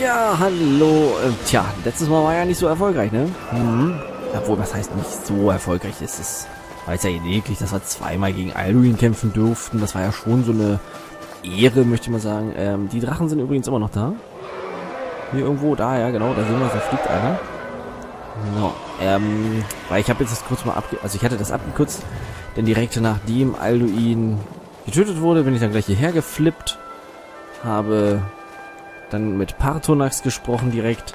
Ja, hallo. Äh, tja, letztes Mal war ja nicht so erfolgreich, ne? Mhm. Obwohl, was heißt nicht so erfolgreich? Es ist, war jetzt ja lediglich, dass wir zweimal gegen Alduin kämpfen durften. Das war ja schon so eine Ehre, möchte ich mal sagen. Ähm, die Drachen sind übrigens immer noch da. Hier irgendwo, da, ja, genau, da sehen wir, da fliegt einer. No. Ähm, weil ich habe jetzt das kurz mal abge... Also ich hatte das abgekürzt, denn direkt nachdem Alduin getötet wurde, bin ich dann gleich hierher geflippt. Habe dann mit Partonax gesprochen direkt.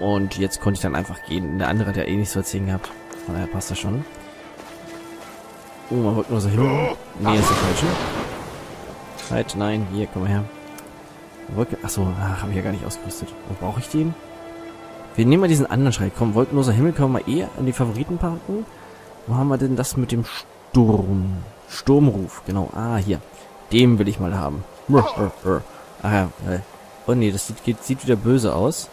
Und jetzt konnte ich dann einfach gehen. Der andere hat ja eh nichts zu erzählen gehabt. Von daher passt das schon. Oh, man wollte nur so hin. Nee, ist der falsche. Halt, nein, hier, komm mal her. Achso, ach, habe ich ja gar nicht ausgerüstet. Wo brauche ich den? Wir nehmen mal diesen anderen Schrei. Komm, wolkenloser Himmel, können wir mal eher an die Favoriten parken. Wo haben wir denn das mit dem Sturm? Sturmruf, genau. Ah, hier. Dem will ich mal haben. Ach ja, äh. oh nee, das sieht, geht, sieht wieder böse aus.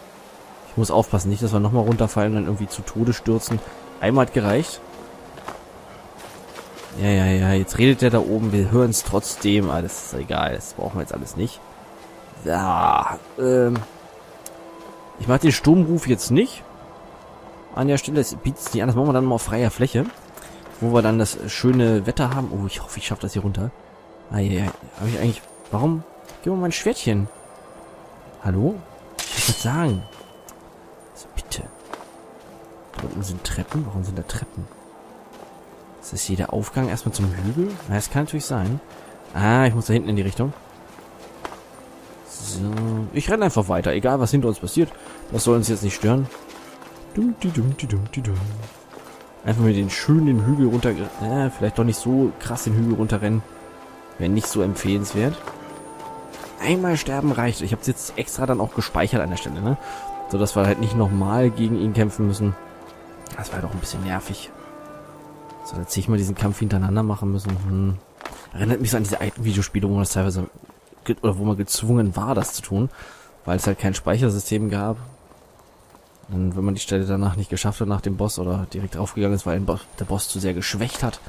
Ich muss aufpassen, nicht, dass wir nochmal runterfallen und dann irgendwie zu Tode stürzen. Einmal hat gereicht. Ja, ja, ja, jetzt redet der da oben, wir hören es trotzdem. Alles ist egal, das brauchen wir jetzt alles nicht. Ja, ähm. Ich mache den Sturmruf jetzt nicht. An der Stelle, es bietet es nicht an, das machen wir dann mal auf freier Fläche. Wo wir dann das schöne Wetter haben. Oh, ich hoffe, ich schaffe das hier runter. Ah, ja, ja. Habe ich eigentlich... Warum Gib mir mein Schwertchen. Hallo? Ich will was sagen. So, bitte. Da unten sind Treppen. Warum sind da Treppen? Ist das hier der Aufgang erstmal zum Hügel? Na, das kann natürlich sein. Ah, ich muss da hinten in die Richtung. So. Ich renne einfach weiter. Egal, was hinter uns passiert. Das soll uns jetzt nicht stören. Einfach mit den schönen Hügel runter... Äh, vielleicht doch nicht so krass den Hügel runterrennen. Wäre nicht so empfehlenswert einmal sterben reicht. Ich habe es jetzt extra dann auch gespeichert an der Stelle, ne? So dass wir halt nicht nochmal gegen ihn kämpfen müssen. Das war doch ein bisschen nervig. So, jetzt ich mal diesen Kampf hintereinander machen müssen. Hm. Erinnert mich so an diese alten Videospiele, wo man das teilweise oder wo man gezwungen war, das zu tun, weil es halt kein Speichersystem gab. Und wenn man die Stelle danach nicht geschafft hat nach dem Boss oder direkt aufgegangen ist, weil der Boss zu sehr geschwächt hat,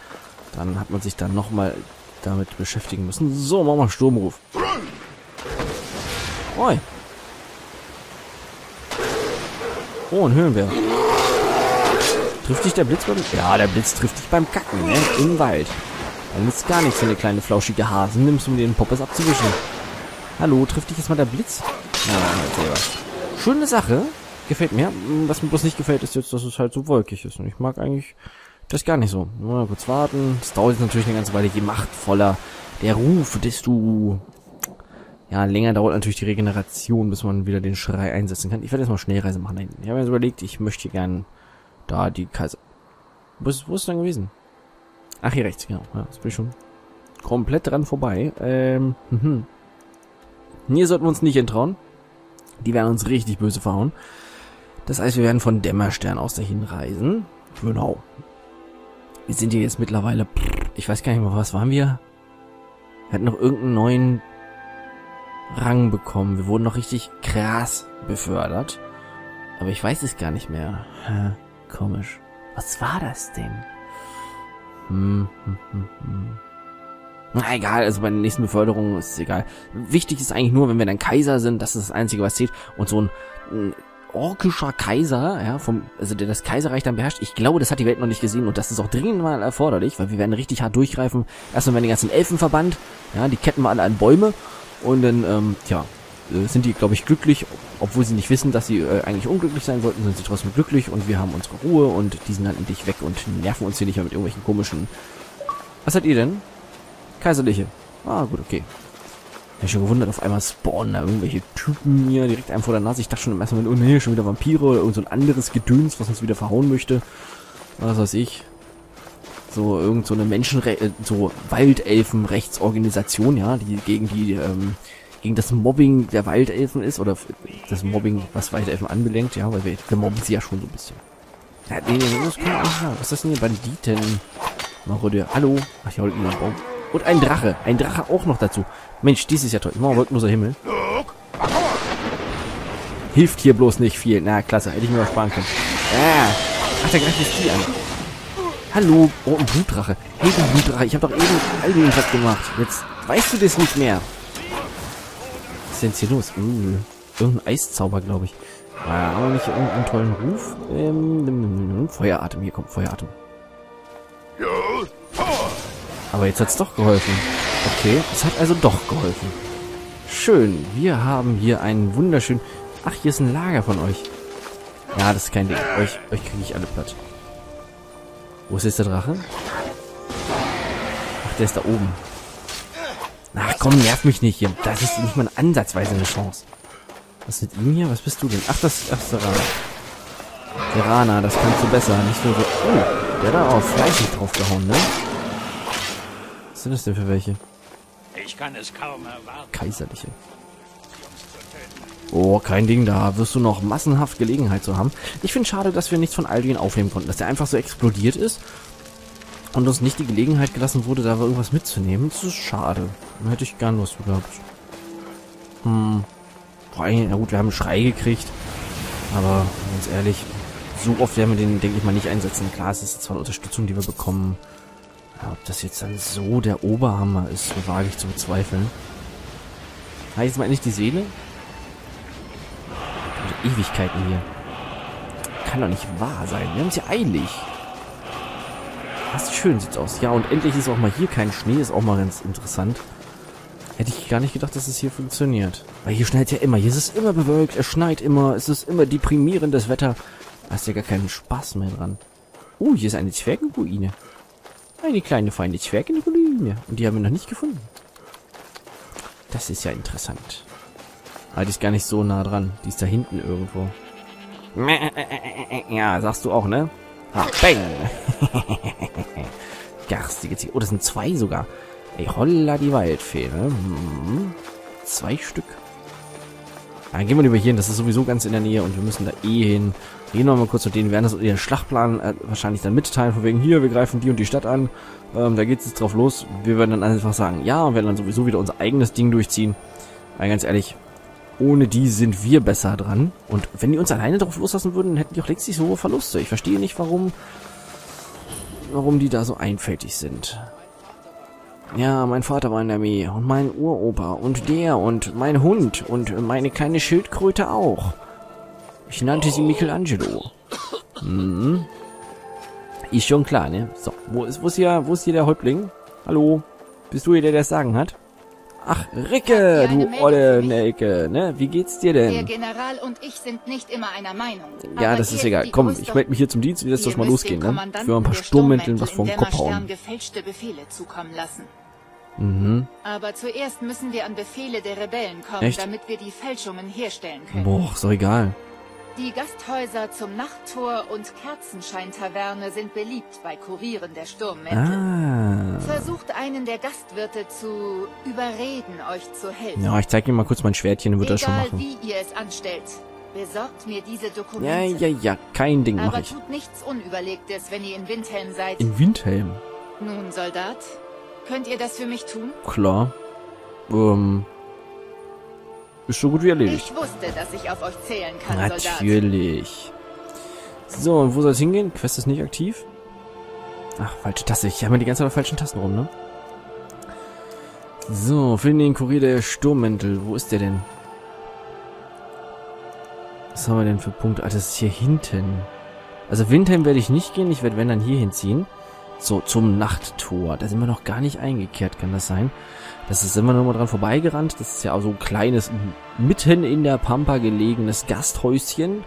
dann hat man sich dann nochmal damit beschäftigen müssen. So, machen wir Sturmruf. Oi. Oh, ein Höhenbär. Trifft dich der Blitz beim... Ja, der Blitz trifft dich beim Kacken, ne? Im Wald. Dann ist gar nichts für eine kleine flauschige Hasen. Nimmst du um den Poppes abzuwischen. Hallo, trifft dich jetzt mal der Blitz? Ja, halt selber. Schöne Sache. Gefällt mir. Was mir bloß nicht gefällt, ist jetzt, dass es halt so wolkig ist. Und ich mag eigentlich das gar nicht so. Mal kurz warten. Das dauert jetzt natürlich eine ganze Weile. Je machtvoller der Ruf, desto ja, länger dauert natürlich die Regeneration, bis man wieder den Schrei einsetzen kann. Ich werde jetzt mal Schnellreise machen. Ich habe mir jetzt überlegt, ich möchte gern da die Kaiser... Wo ist, wo ist denn gewesen? Ach, hier rechts, genau. Ja, das bin ich schon komplett dran vorbei. Ähm, mhm. Hier sollten wir uns nicht entrauen. Die werden uns richtig böse verhauen. Das heißt, wir werden von Dämmerstern aus dahin reisen. Genau. Wir sind hier jetzt mittlerweile... Ich weiß gar nicht mehr, was waren wir? Wir hatten noch irgendeinen neuen Rang bekommen. Wir wurden noch richtig krass befördert. Aber ich weiß es gar nicht mehr. Hä? Komisch. Was war das denn? Hm, hm, hm, hm. Na egal, also bei der nächsten Beförderung ist es egal. Wichtig ist eigentlich nur, wenn wir dann Kaiser sind, das ist das Einzige, was zählt. Und so ein, ein orkischer Kaiser, ja, vom, also der das Kaiserreich dann beherrscht, ich glaube, das hat die Welt noch nicht gesehen und das ist auch dringend mal erforderlich, weil wir werden richtig hart durchgreifen. Erstmal werden die ganzen Elfen verbannt, ja, die ketten wir alle an Bäume und dann, ähm, ja, äh, sind die, glaube ich, glücklich, obwohl sie nicht wissen, dass sie äh, eigentlich unglücklich sein wollten, sind sie trotzdem glücklich und wir haben unsere Ruhe und die sind dann endlich weg und nerven uns hier nicht mehr mit irgendwelchen komischen... Was seid ihr denn? Kaiserliche. Ah, gut, okay. Ich hab schon gewundert, auf einmal spawnen da irgendwelche Typen hier direkt einem vor der Nase. Ich dachte schon im ersten Moment, oh nee, schon wieder Vampire oder irgend so ein anderes Gedöns, was uns wieder verhauen möchte. Was weiß ich so irgend so eine Menschenre äh, so Waldelfen-Rechtsorganisation, ja, die gegen die ähm, gegen das Mobbing der Waldelfen ist oder das Mobbing, was Waldelfen anbelangt, ja, weil wir, wir mobben sie ja schon so ein bisschen. Ja, nee, nee, das kann man sagen. Was ist das denn hier? Banditen. Marode. Hallo. Ach, hier unten ein Baum. Und ein Drache. Ein Drache auch noch dazu. Mensch, dies ist ja toll. Wir wolkenloser Himmel. Hilft hier bloß nicht viel. Na, klasse. Hätte ich mir mal sparen können. Ah. Ach, der greift jetzt die an. Hallo, oh, ein Blutdrache. Hey, du Blutdrache, ich habe doch eben all den was gemacht. Jetzt weißt du das nicht mehr. ist denn jetzt hier los? Uh, irgendein Eiszauber, glaube ich. Ja, haben wir nicht irgendeinen tollen Ruf? Ähm, Feueratem, hier kommt Feueratem. Aber jetzt hat's doch geholfen. Okay, es hat also doch geholfen. Schön, wir haben hier einen wunderschönen... Ach, hier ist ein Lager von euch. Ja, das ist kein Ding. Euch, euch kriege ich alle platt. Wo ist jetzt der Drache? Ach, der ist da oben. Ach komm, nerv mich nicht hier. Das ist nicht mal ansatzweise eine Chance. Was ist mit ihm hier? Was bist du denn? Ach, das, ach, ist der Rana. Der Rana, das kannst du besser. Nicht so... Oh, der da auch fleißig draufgehauen, ne? Was sind das denn für welche? Ich kann es kaum erwarten. Kaiserliche. Oh, kein Ding, da wirst du noch massenhaft Gelegenheit zu haben. Ich finde schade, dass wir nichts von Alduin aufnehmen konnten, dass der einfach so explodiert ist und uns nicht die Gelegenheit gelassen wurde, da irgendwas mitzunehmen. Das ist schade. Dann hätte ich gern was gehabt. Hm. Vor allem, na gut, wir haben einen Schrei gekriegt. Aber ganz ehrlich, so oft werden wir den, denke ich mal, nicht einsetzen. Klar, es ist zwar eine Unterstützung, die wir bekommen. Ja, ob das jetzt dann so der Oberhammer ist, wage ich zu bezweifeln. Habe ich jetzt mal endlich die Seele? Ewigkeiten hier. Kann doch nicht wahr sein. Wir haben es ja eilig. Was schön sieht's aus. Ja, und endlich ist auch mal hier kein Schnee. Ist auch mal ganz interessant. Hätte ich gar nicht gedacht, dass es hier funktioniert. Weil hier schneit ja immer. Hier ist es immer bewölkt. Es schneit immer. Es ist immer deprimierendes Wetter. Da ist ja gar keinen Spaß mehr dran. Oh, hier ist eine Zwergenruine. Eine kleine, feine Zwergenruine. Und die haben wir noch nicht gefunden. Das ist ja interessant. Aber die ist gar nicht so nah dran. Die ist da hinten irgendwo. Ja, sagst du auch, ne? Ha, bang! Garstige Ziege. Oh, das sind zwei sogar. Ey, holla die Waldfee, ne? Hm. Zwei Stück. Dann gehen wir lieber hier hin. Das ist sowieso ganz in der Nähe und wir müssen da eh hin. Gehen wir mal kurz mit denen. Wir werden das ihren Schlachtplan äh, wahrscheinlich dann mitteilen. Von wegen, hier, wir greifen die und die Stadt an. Ähm, da geht's jetzt drauf los. Wir werden dann einfach sagen, ja, und werden dann sowieso wieder unser eigenes Ding durchziehen. Weil ganz ehrlich, ohne die sind wir besser dran. Und wenn die uns alleine drauf loslassen würden, hätten die auch längst nicht so Verluste. Ich verstehe nicht, warum, warum die da so einfältig sind. Ja, mein Vater war in der Armee und mein Uropa und der und mein Hund und meine kleine Schildkröte auch. Ich nannte sie Michelangelo. Hm. Ist schon klar, ne? So, wo ist, wo ist hier, wo ist hier der Häuptling? Hallo? Bist du hier, der das Sagen hat? Ach, Ricke, du olle Nelke, ne? Wie geht's dir Der denn? General und ich sind nicht immer einer Meinung. Ja, das ist egal. Komm, ich melde mich hier zum Dienst und jetzt Ihr mal losgehen, ne? Für ein paar der Sturmmitteln was vom Kopf hauen. Mhm. Aber zuerst müssen wir an Befehle der Rebellen kommen, Echt? damit wir die Fälschungen herstellen können. Boah, ist doch egal. Die Gasthäuser zum Nachttor und Kerzenscheintaverne sind beliebt bei Kurieren der Sturmmäntel. Ah. Versucht einen der Gastwirte zu überreden, euch zu helfen. Ja, ich zeig ihm mal kurz mein Schwertchen, dann wird er schon Egal machen. wie ihr es anstellt, besorgt mir diese Ja, Dokumente. ja, ja, kein Ding mach Aber ich. tut nichts Unüberlegtes, wenn ihr in Windhelm seid. In Windhelm. Nun, Soldat, könnt ihr das für mich tun? Klar. Ähm. Ist so gut wie erledigt. Ich wusste, dass ich auf euch zählen kann, Soldat. Natürlich. So, und wo soll es hingehen? Quest ist nicht aktiv. Ach, falsche Taste. Ich habe mir die ganze Zeit auf falschen Tasten rum, ne? So, finde den Kurier der Sturmmäntel. Wo ist der denn? Was haben wir denn für Punkte? Ah, das ist hier hinten. Also Windheim werde ich nicht gehen. Ich werde, wenn, dann hier hinziehen. So, zum Nachttor. Da sind wir noch gar nicht eingekehrt, kann das sein? Das ist immer nur mal dran vorbeigerannt. Das ist ja auch so ein kleines, mitten in der Pampa gelegenes Gasthäuschen.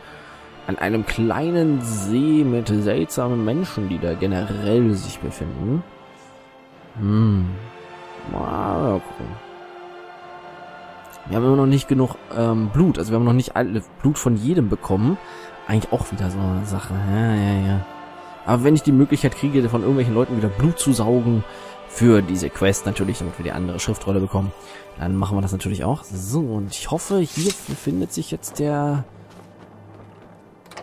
An einem kleinen See mit seltsamen Menschen, die da generell sich befinden. Hm. Mal gucken. Wir haben immer noch nicht genug ähm, Blut. Also wir haben noch nicht alle Blut von jedem bekommen. Eigentlich auch wieder so eine Sache. Ja, ja, ja. Aber wenn ich die Möglichkeit kriege, von irgendwelchen Leuten wieder Blut zu saugen, für diese Quest natürlich, damit wir die andere Schriftrolle bekommen, dann machen wir das natürlich auch. So, und ich hoffe, hier befindet sich jetzt der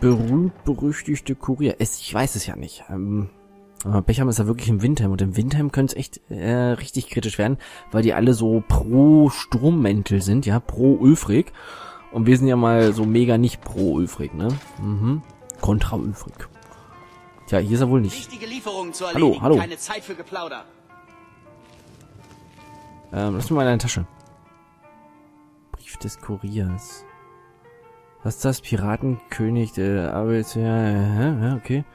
berühmt-berüchtigte Kurier. Es, ich weiß es ja nicht. Ähm, aber Pecham ist ja wirklich im Windheim und im Windheim könnte es echt äh, richtig kritisch werden, weil die alle so pro Sturmmäntel sind, ja, pro Ulfrig. Und wir sind ja mal so mega nicht pro Ulfrig, ne? Mhm. Kontra Ulfrig. Tja, hier ist er wohl nicht. Hallo, hallo. Keine Zeit für Geplauder. Ähm, lass mir mal in deine Tasche. Brief des Kuriers. Was ist das? Piratenkönig der Arbeits... Ja, ja, okay.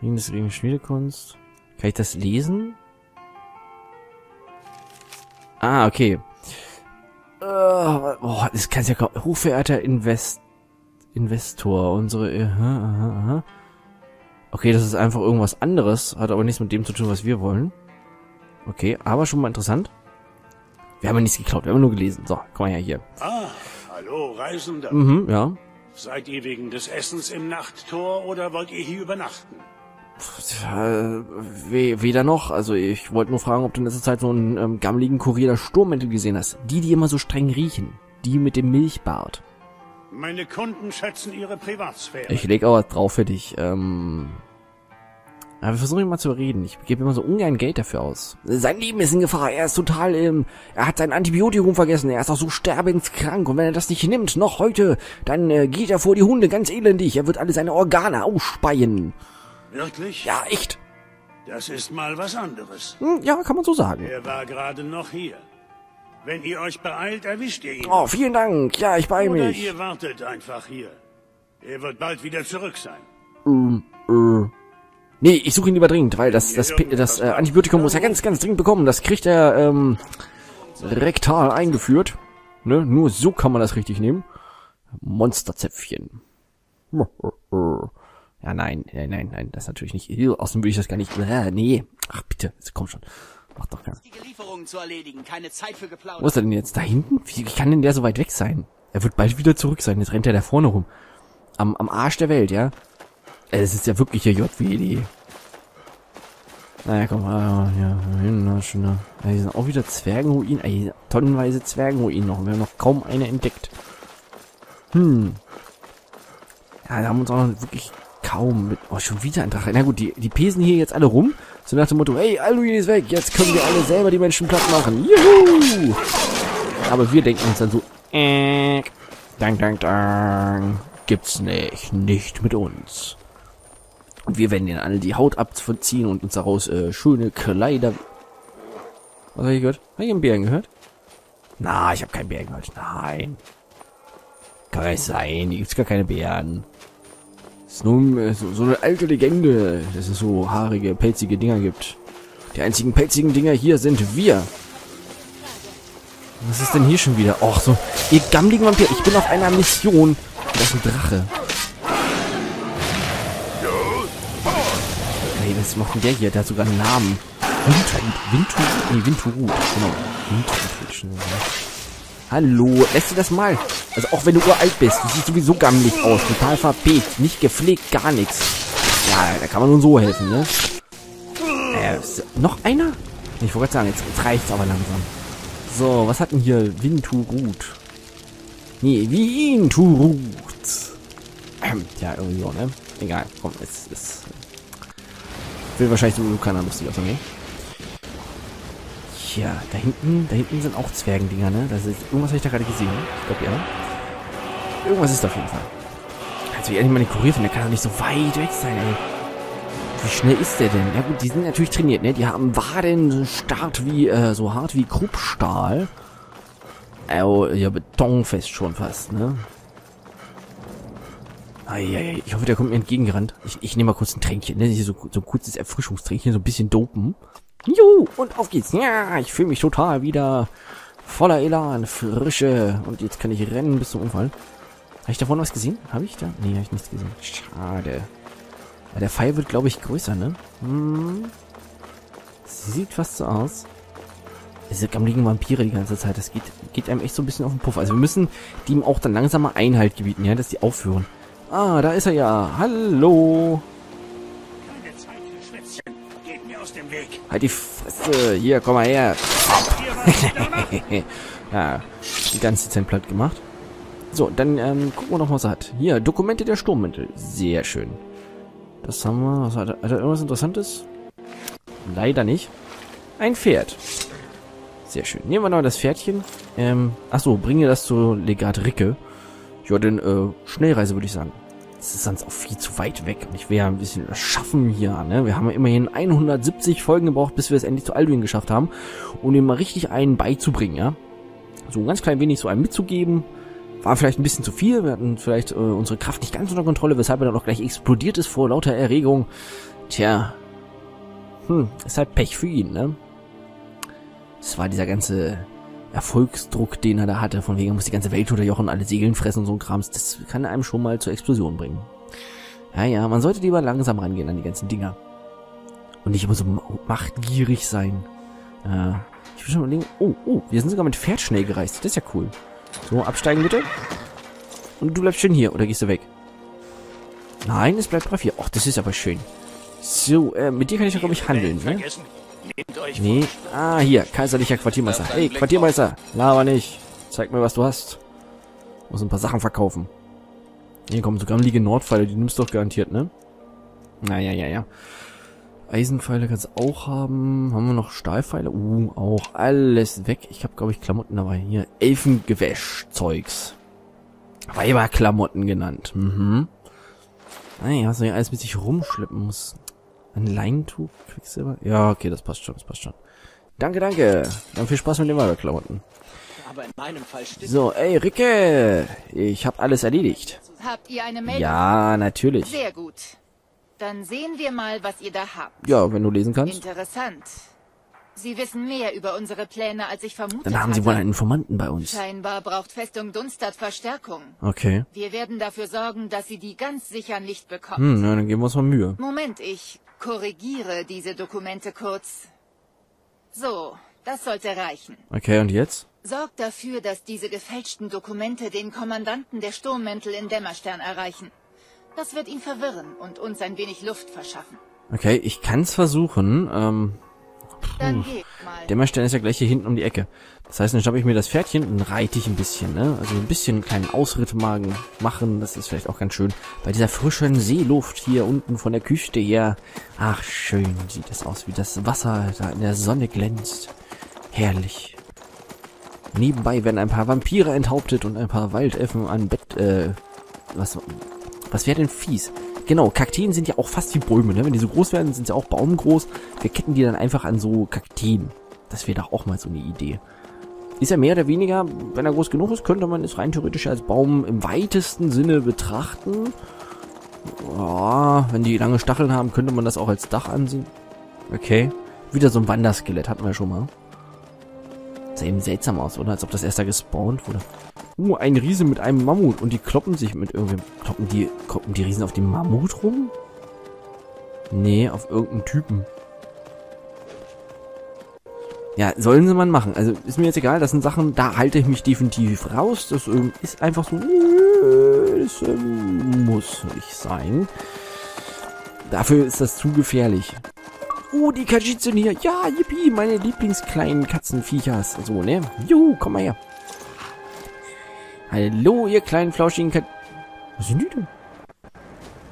Irgendwas gegen Schmiedekunst. Kann ich das lesen? Ah, okay. Uh, oh, das kann's ja kaum... Hochverehrter Invest... Investor, unsere... Aha, aha, aha. Okay, das ist einfach irgendwas anderes, hat aber nichts mit dem zu tun, was wir wollen. Okay, aber schon mal interessant. Wir haben ja nichts geklaut, wir haben nur gelesen. So, komm mal her hier. Ah, hallo, Reisender. Mhm, ja. Seid ihr wegen des Essens im Nachttor oder wollt ihr hier übernachten? Äh, we weder noch. Also ich wollte nur fragen, ob du in letzter Zeit so einen ähm, gammeligen Kurier der Sturmmäntel gesehen hast. Die, die immer so streng riechen. Die mit dem Milchbart. Meine Kunden schätzen ihre Privatsphäre. Ich leg auch was drauf für dich. Ähm, aber wir versuchen ihn mal zu reden. Ich gebe immer so ungern Geld dafür aus. Sein Leben ist in Gefahr. Er ist total, ähm, er hat sein Antibiotikum vergessen. Er ist auch so sterbenskrank. Und wenn er das nicht nimmt, noch heute, dann äh, geht er vor die Hunde ganz elendig. Er wird alle seine Organe ausspeien. Wirklich? Ja, echt. Das ist mal was anderes. Hm, ja, kann man so sagen. Er war gerade noch hier. Wenn ihr euch beeilt, erwischt ihr ihn. Oh, vielen Dank. Ja, ich Oder mich. ihr wartet einfach hier. Er wird bald wieder zurück sein. Ähm, äh. Nee, ich suche ihn lieber dringend, weil das, das, P- das äh, Antibiotikum muss er ganz, ganz dringend bekommen. Das kriegt er ähm, rektal eingeführt. Ne? Nur so kann man das richtig nehmen. Monsterzäpfchen. Ja, nein, nein, nein, nein, das natürlich nicht. Außerdem würde ich das gar nicht. Äh, nee. Ach, bitte, jetzt komm schon. Mach doch gar Wo ist er denn jetzt? Da hinten? Wie kann denn der so weit weg sein? Er wird bald wieder zurück sein. Jetzt rennt er da vorne rum. Am, am Arsch der Welt, ja? Äh, Es ist ja wirklich hier JWD. Naja, komm, ah, ja, hin, na, schön, na. Ja, hier sind auch wieder Zwergenruinen. Ey, tonnenweise Zwergenruinen noch. Wir haben noch kaum eine entdeckt. Hm. Ja, da haben wir uns auch noch wirklich kaum mit... Oh, schon wieder ein Drache. Na gut, die, die pesen hier jetzt alle rum. So nach dem Motto, hey, Alduin ist weg. Jetzt können wir alle selber die Menschen platt machen. Juhu! Aber wir denken uns dann so, äh, dang, dang, dang. Gibt's nicht. Nicht mit uns. Und wir werden denen alle die Haut abziehen und uns daraus äh, schöne Kleider... Was habe ich gehört? Habe ich einen Bären gehört? Na, ich habe keinen Bären gehört. Nein. Kann nicht sein. Hier gibt's gar keine Bären. Das ist nur äh, so, so eine alte Legende, dass es so haarige, pelzige Dinger gibt. Die einzigen pelzigen Dinger hier sind wir. Was ist denn hier schon wieder? Och, so, ihr gammeligen Vampir, ich bin auf einer Mission. Das ist ein Drache. Was macht denn der hier? Der hat sogar einen Namen. Winterhut. Winterhut? Nee, Winterhut. Genau. Ich schon. Hallo, lässt du das mal? Also auch wenn du uralt bist, du siehst sowieso gammelig aus. Total verpegt, nicht gepflegt, gar nichts. Ja, da kann man nun so helfen, ne? Äh, noch einer? Ich wollte gerade sagen, jetzt, jetzt reicht's aber langsam. So, was hat denn hier Winturut? Nee, Winturut. Ähm, ja, irgendwie so, ne? Egal, komm, es ist... Will wahrscheinlich sowieso keiner lustig aus, ne? Ja, da hinten, da hinten sind auch Zwergendinger, ne? Das ist, irgendwas habe ich da gerade gesehen. Ich glaube, ja. Irgendwas ist da auf jeden Fall. Also, wie endlich mal den Kurier finden, der kann doch nicht so weit weg sein, ey. Wie schnell ist der denn? Ja gut, die sind natürlich trainiert, ne? Die haben Waden so stark wie, äh, so hart wie Kruppstahl. Oh, ja, betonfest schon fast, ne? Eieiei, ich hoffe, der kommt mir entgegengerannt. Ich, ich nehme mal kurz ein Tränkchen, ne? So, so ein kurzes Erfrischungstränkchen, so ein bisschen dopen. Juhu, und auf geht's. Ja, ich fühle mich total wieder voller Elan, Frische. Und jetzt kann ich rennen bis zum Unfall. Habe ich da vorne was gesehen? Habe ich da? Nee, habe ich nichts gesehen. Schade. Ja, der Pfeil wird, glaube ich, größer, ne? Hm. Sieht fast so aus. Diese gammeligen Vampire die ganze Zeit, das geht, geht einem echt so ein bisschen auf den Puff. Also wir müssen die ihm auch dann langsam mal Einhalt gebieten, ja, dass die aufhören. Ah, da ist er ja. Hallo. Keine Zeit für Schwätzchen. Geht mir aus dem Weg. Halt die Fresse. Hier, komm mal her. ja, die ganze Zeit platt gemacht. So, dann ähm, gucken wir noch, was er hat. Hier, Dokumente der Sturmmäntel. Sehr schön. Das haben wir. Was hat, er, hat er irgendwas Interessantes? Leider nicht. Ein Pferd. Sehr schön. Nehmen wir noch das Pferdchen. Ähm, achso, bringe das zu Legat Ricke. Ja, dann äh, Schnellreise würde ich sagen. Das ist sonst auch viel zu weit weg. Und ich will ja ein bisschen schaffen hier, ne? Wir haben ja immerhin 170 Folgen gebraucht, bis wir es endlich zu Alduin geschafft haben, um ihm mal richtig einen beizubringen, ja? So ein ganz klein wenig so einen mitzugeben. war vielleicht ein bisschen zu viel. Wir hatten vielleicht äh, unsere Kraft nicht ganz unter Kontrolle, weshalb er dann auch gleich explodiert ist vor lauter Erregung. Tja. Hm, ist halt Pech für ihn, ne? Es war dieser ganze Erfolgsdruck, den er da hatte, von wegen muss die ganze Welt unterjochen, alle Segeln fressen und so ein Krams. Das kann einem schon mal zur Explosion bringen. Ja, ja, man sollte lieber langsam rangehen an die ganzen Dinger. Und nicht immer so machtgierig sein. Äh, ich will schon überlegen. Oh, oh, wir sind sogar mit Pferd schnell gereist. Das ist ja cool. So, absteigen bitte. Und du bleibst schön hier, oder gehst du weg? Nein, es bleibt brav hier. Och, das ist aber schön. So, äh, mit dir kann ich doch, glaube ich, handeln, ne? Nee. Ah, hier, kaiserlicher Quartiermeister. Hey, Quartiermeister, laber nicht. Zeig mir, was du hast. Muss ein paar Sachen verkaufen. Hier kommen sogar Liege Nordpfeile, die nimmst du doch garantiert, ne? Naja, ja, ja. Eisenpfeile kannst du auch haben. Haben wir noch Stahlpfeile? Uh, auch. Alles weg. Ich habe, glaube ich, Klamotten dabei. Hier, Elfengewäsch-Zeugs. Weiberklamotten genannt. Mhm. Naja, was man hier alles mit sich rumschleppen muss. Ein Leintuch, Quicksilber? Ja, okay, das passt schon, das passt schon. Danke, danke. Dann viel Spaß mit den Weiberklamotten. Aber in meinem Fall stimmt. So, ey, Ricke. Ich habe alles erledigt. Habt ihr eine Meldung? Ja, natürlich. Sehr gut. Dann sehen wir mal, was ihr da habt. Ja, wenn du lesen kannst. Interessant. Sie wissen mehr über unsere Pläne, als ich vermutet Dann haben sie hatte. wohl einen Informanten bei uns. Scheinbar braucht Festung Dunstad Verstärkung. Okay. Wir werden dafür sorgen, dass sie die ganz sicher nicht bekommt. Hm, na, dann geben wir uns mal Mühe. Moment, ich korrigiere diese Dokumente kurz. So, das sollte reichen. Okay, und jetzt? Sorgt dafür, dass diese gefälschten Dokumente den Kommandanten der Sturmmäntel in Dämmerstern erreichen. Das wird ihn verwirren und uns ein wenig Luft verschaffen. Okay, ich kann's versuchen. Ähm, Dann geht mal. Dämmerstern ist ja gleich hier hinten um die Ecke. Das heißt, dann schnappe ich mir das Pferdchen und reite ich ein bisschen, ne? Also ein bisschen einen kleinen Ausrittmagen machen, das ist vielleicht auch ganz schön. Bei dieser frischen Seeluft hier unten von der Küste her. Ach, schön sieht es aus, wie das Wasser da in der Sonne glänzt. Herrlich. Nebenbei werden ein paar Vampire enthauptet und ein paar Waldelfen an Bett, äh, was, was wäre denn fies? Genau, Kakteen sind ja auch fast wie Bäume, ne? Wenn die so groß werden, sind sie auch baumgroß. Wir ketten die dann einfach an so Kakteen. Das wäre doch auch mal so eine Idee. Ist ja mehr oder weniger, wenn er groß genug ist, könnte man es rein theoretisch als Baum im weitesten Sinne betrachten. Ja, wenn die lange Stacheln haben, könnte man das auch als Dach ansehen. Okay. Wieder so ein Wanderskelett, hatten wir schon mal. Sah eben seltsam aus, oder? Als ob das erst da gespawnt wurde. Uh, ein Riese mit einem Mammut und die kloppen sich mit irgendwem. Kloppen die, kloppen die Riesen auf dem Mammut rum? Nee, auf irgendeinen Typen. Ja, sollen sie mal machen. Also ist mir jetzt egal, das sind Sachen, da halte ich mich definitiv raus. Das ähm, ist einfach so, das ähm, muss nicht sein. Dafür ist das zu gefährlich. Oh, die Kajits sind hier. Ja, yippie, meine lieblingskleinen Katzenviechers. So, ne? Juhu, komm mal her. Hallo, ihr kleinen flauschigen Kat... Was sind die denn?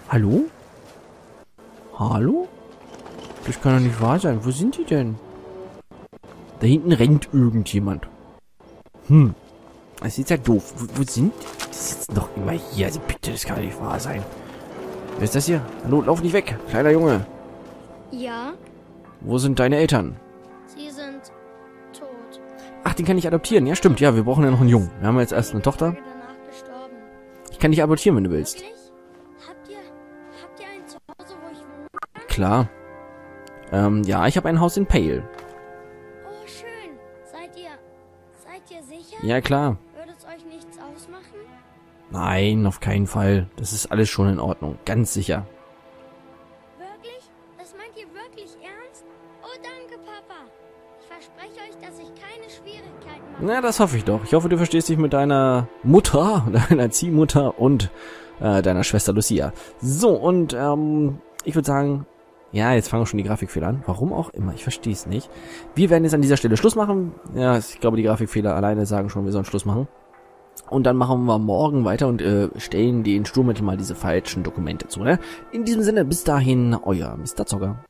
Hallo? Hallo? Das kann doch nicht wahr sein. Wo sind die denn? Da hinten rennt irgendjemand. Hm. Das ist ja doof. Wo, wo sind die? Die sitzen doch immer hier. Also bitte, das kann doch nicht wahr sein. Wer ist das hier? Hallo, lauf nicht weg. Kleiner Junge. Ja, Wo sind deine Eltern? sie sind tot. Ach, den kann ich adoptieren. Ja, stimmt. Ja, wir brauchen ja noch einen Jungen. Wir haben jetzt erst eine Tochter. Ich kann dich adoptieren, wenn du willst. Habt ihr, habt ihr ein Zuhause, wo ich wohne? Klar. Ähm, ja, ich habe ein Haus in Pale. Ja, klar. Würde es euch nichts ausmachen? Nein, auf keinen Fall. Das ist alles schon in Ordnung. Ganz sicher. Wirklich? Das meint ihr wirklich ernst? Oh, danke, Papa. Ich verspreche euch, dass ich keine Schwierigkeiten mache. Na, das hoffe ich doch. Ich hoffe, du verstehst dich mit deiner Mutter, deiner Ziehmutter und äh, deiner Schwester Lucia. So, und ähm, ich würde sagen, ja, jetzt fangen schon die Grafikfehler an. Warum auch immer, ich verstehe es nicht. Wir werden jetzt an dieser Stelle Schluss machen. Ja, ich glaube, die Grafikfehler alleine sagen schon, wir sollen Schluss machen. Und dann machen wir morgen weiter und äh, stellen den Sturmmittel mal diese falschen Dokumente zu. Ne? In diesem Sinne, bis dahin, euer Mr. Zocker.